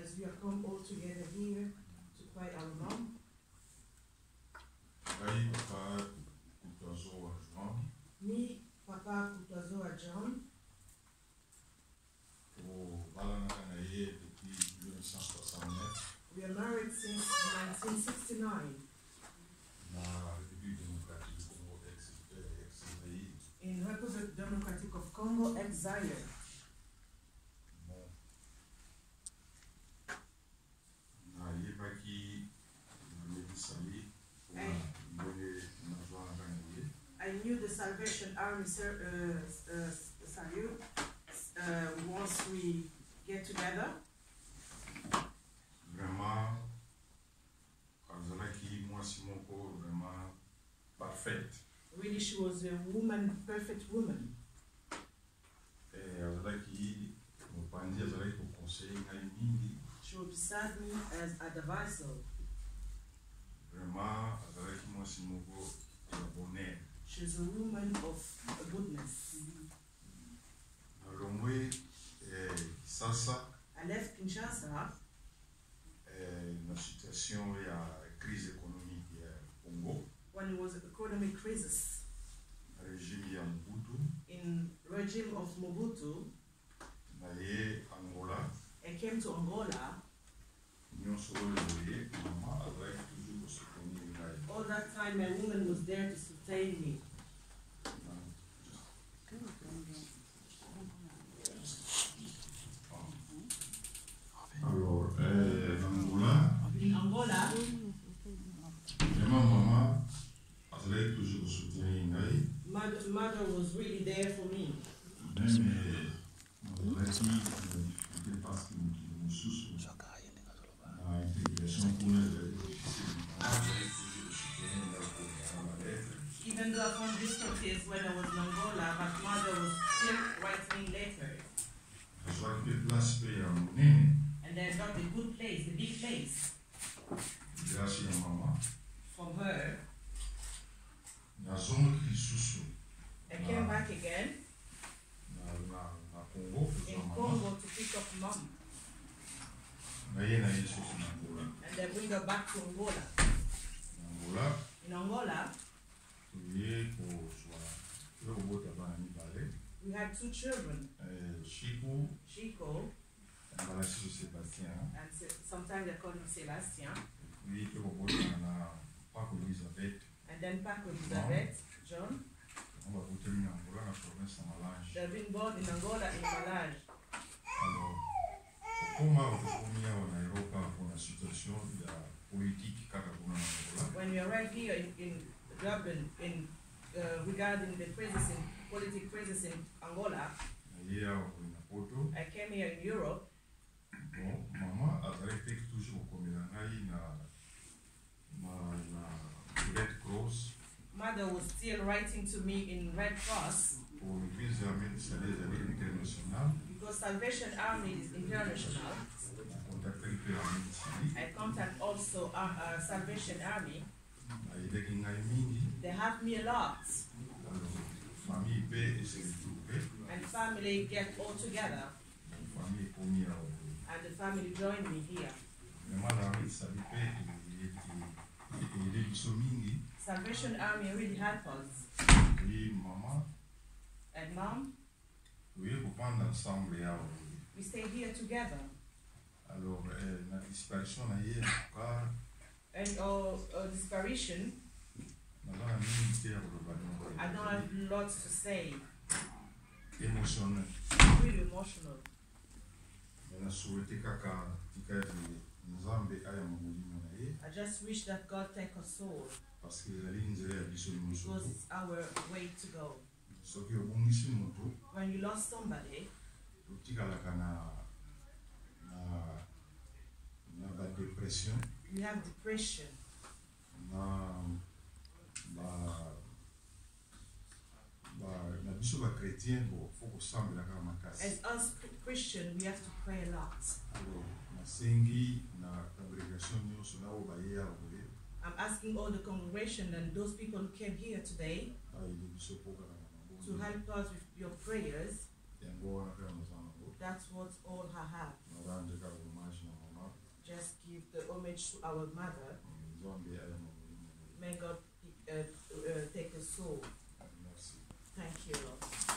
as we have come all together here to pray our mom. papa kutazoa joan Me, Papa Kutazoa John, oh, tovalanaka na ye depuis 1969 we are married since 1969 na république démocratique du congo euh, ex-zaïre. In Republic Democratic of Congo, exile. bon nayebaki nalebisa ye mpona ndenge nazwanaka na ye I knew the Salvation Army ser- uh, uh, salute uh, once we get together. vraiment azalaki mwasi moko vraiment parfaite Really, she was a woman, perfect woman. Eh, azalaki mopanzi azalaki kokonseye ngai mingi She was beside me as advisor. vraiment mwasi moko ya bonheur She's a woman of goodness. eh, sasa I left Kinshasa. Eh, na situation ya crise économique ya congo. When it was an economic crisis. Na régime ya mobutu. In regime of Mobutu. na ye angola. I came to Angola. nyonso oyo boye mama azalaki toujours kosoutenir ngai. All that time, my woman was there to sustain me. alors eh, na angola In Angola, vraiment mama? Azalaki toujours kosoutenir ngai mother, mother was really there for me. même nazalaki na difficulté parce que mokili mosusu Even though I found when I was in Angola, but mother was still writing letters. nazwaki mpe place mpe ya monene And I got a good place, a big place from her. I came back again in Congo to pick up mom. naye na ye susu na angola And I bring her back to Angola. na angola In Angola, toye kozwa toye kobota bana mibale we had two children, shiku. Chico, sébastien and Se- sometimes they call him Sebastian, puis to kobotana na pako elizabeth. And then Paco Elizabeth, John. ngo baboteli na angola na province ya malange. They've been born in Angola in Malage. alors kokoma tokomi awa na eropa mpona situation ya politike kaka kuna na angola. When we arrived here in, in Dublin, in uh, regarding the crisis in political crisis in Angola, naye awa koi na poto. I came here in Europe. bon mama azalaki mpe toujours kokomela ngai na na na red cross. Mother was still writing to me in Red Cross. Pour l'église armée de salé ezali international because Salvation Army is international. nakontaktaki mpe armée I contact also uh, uh, Salvation Army. ayedaki ngai mingi. They help me a lot, and family get all together, donc famille ekomi awa boye and the family join me here. vraiment na armée de sali mpe eyede biso mingi Salvation Army really help us. And mom, toye kovanda ensemble awa boye we stay here together. alors eh, na disparition na ye entoutcas And our disparition, I don't have lots to say. Emotional. Really emotional. me nasouhaite kaka tika ete nzambe ayamba molimo na ye I just wish that God take us all. parce que ezali nzela ya biso It nyonso was our way to go. When you lost somebody, you have depression. As us Christian, we have to pray a lot. alors nasengi na congregation nyonso na oyo baye awa boye I'm asking all the congregation and those people who came here today bayeli biso mpo kaka na to help us with your prayers. yango wana kaka naza nango That's what all her have. nọrọ njikọ bụ mmachi na mama Just give the homage to our mother. zombi ya na May God uh, uh, take her soul. Thank you, Lord.